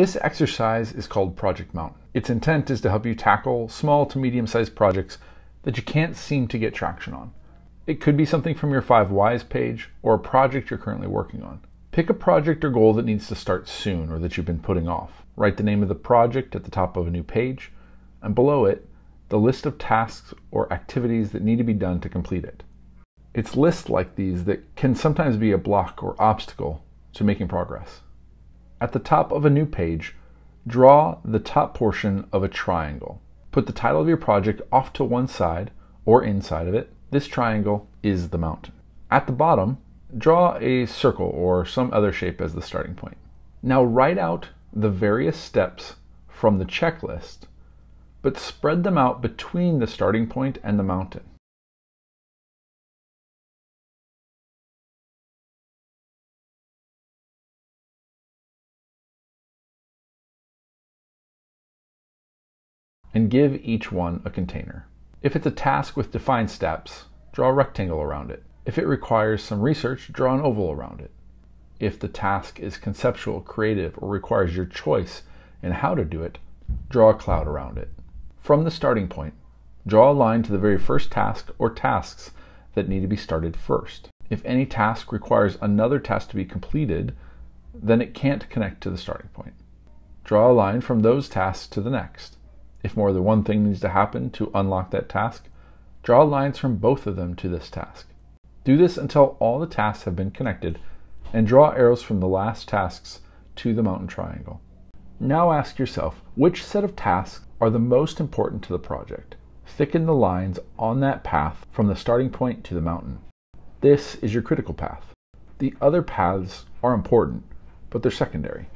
This exercise is called Project Mountain. Its intent is to help you tackle small to medium sized projects that you can't seem to get traction on. It could be something from your 5 whys page or a project you're currently working on. Pick a project or goal that needs to start soon or that you've been putting off. Write the name of the project at the top of a new page, and below it, the list of tasks or activities that need to be done to complete it. It's lists like these that can sometimes be a block or obstacle to making progress. At the top of a new page, draw the top portion of a triangle. Put the title of your project off to one side or inside of it. This triangle is the mountain. At the bottom, draw a circle or some other shape as the starting point. Now write out the various steps from the checklist, but spread them out between the starting point and the mountain. And give each one a container. If it's a task with defined steps, draw a rectangle around it. If it requires some research, draw an oval around it. If the task is conceptual, creative, or requires your choice in how to do it, draw a cloud around it. From the starting point, draw a line to the very first task or tasks that need to be started first. If any task requires another task to be completed, then it can't connect to the starting point. Draw a line from those tasks to the next. If more than one thing needs to happen to unlock that task, draw lines from both of them to this task. Do this until all the tasks have been connected and draw arrows from the last tasks to the mountain triangle. Now ask yourself, which set of tasks are the most important to the project? Thicken the lines on that path from the starting point to the mountain. This is your critical path. The other paths are important, but they're secondary.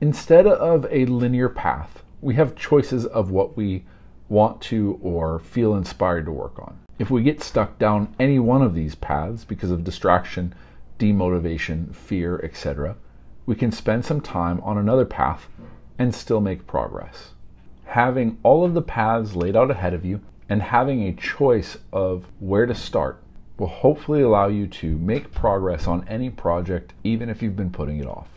Instead of a linear path, we have choices of what we want to or feel inspired to work on. If we get stuck down any one of these paths because of distraction, demotivation, fear, etc., we can spend some time on another path and still make progress. Having all of the paths laid out ahead of you and having a choice of where to start will hopefully allow you to make progress on any project, even if you've been putting it off.